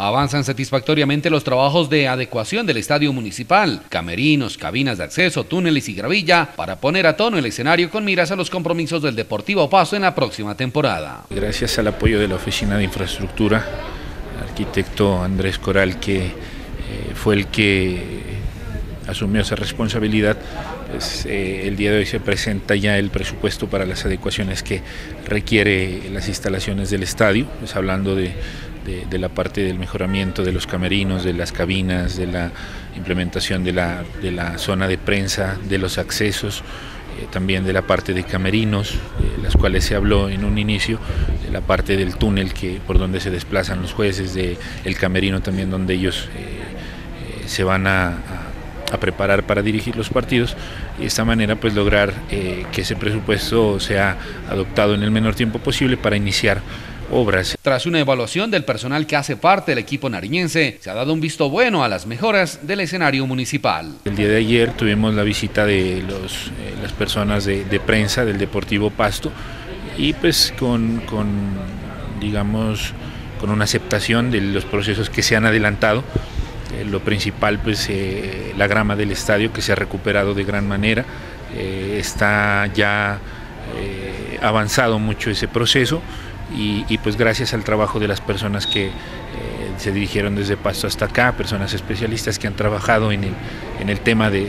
Avanzan satisfactoriamente los trabajos de adecuación del estadio municipal, camerinos, cabinas de acceso, túneles y gravilla, para poner a tono el escenario con miras a los compromisos del Deportivo Paso en la próxima temporada. Gracias al apoyo de la Oficina de Infraestructura, arquitecto Andrés Coral, que eh, fue el que asumió esa responsabilidad, pues, eh, el día de hoy se presenta ya el presupuesto para las adecuaciones que requiere las instalaciones del estadio, pues hablando de de, la parte del mejoramiento de los camerinos, de las cabinas, de la implementación de la, de la zona de prensa, de los accesos, eh, también de la parte de camerinos, de las cuales se habló en un inicio, de la parte del túnel que, por donde se desplazan los jueces, del el camerino también donde ellos eh, eh, se van a, a preparar para dirigir los partidos y de esta manera pues lograr que ese presupuesto sea adoptado en el menor tiempo posible para iniciar obras. Tras una evaluación del personal que hace parte del equipo nariñense, se ha dado un visto bueno a las mejoras del escenario municipal. El día de ayer tuvimos la visita de los, eh, las personas de, prensa del Deportivo Pasto y pues con, digamos, con una aceptación de los procesos que se han adelantado. Eh, lo principal, pues eh, la grama del estadio que se ha recuperado de gran manera, está ya avanzado mucho ese proceso y, pues gracias al trabajo de las personas que eh, se dirigieron desde Pasto hasta acá, personas especialistas que han trabajado en el, en el tema de,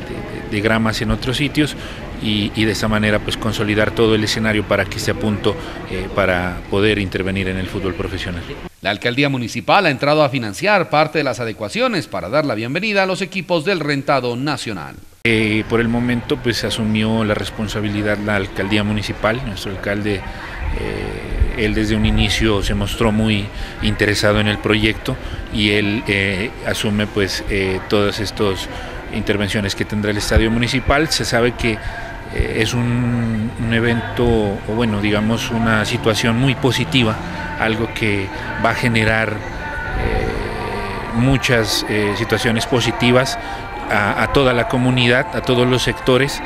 gramas en otros sitios y, de esta manera pues consolidar todo el escenario para que esté a punto eh, para poder intervenir en el fútbol profesional. La alcaldía municipal ha entrado a financiar parte de las adecuaciones para dar la bienvenida a los equipos del rentado nacional. Eh, por el momento pues asumió la responsabilidad la alcaldía municipal, nuestro alcalde eh, él desde un inicio se mostró muy interesado en el proyecto y él eh, asume pues todas estas intervenciones que tendrá el estadio municipal. Se sabe que es un, evento, o bueno, digamos una situación muy positiva, algo que va a generar muchas situaciones positivas a, a toda la comunidad, a todos los sectores,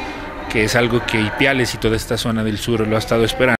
que es algo que Ipiales y toda esta zona del sur lo ha estado esperando.